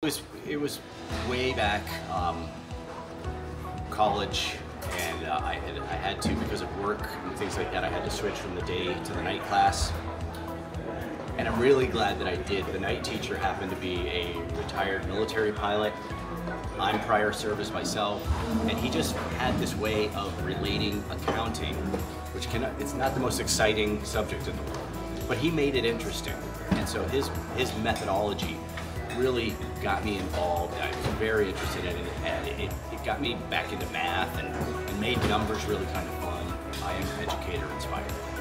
It was, it was way back, um, college, and uh, I, had, I had to, because of work and things like that, I had to switch from the day to the night class. And I'm really glad that I did. The night teacher happened to be a retired military pilot. I'm prior service myself, and he just had this way of relating accounting, which can, it's not the most exciting subject in the world, but he made it interesting. And so his, his methodology really got me involved. I was very interested in it, and it, it got me back into math and, and made numbers really kind of fun. I am an educator inspired.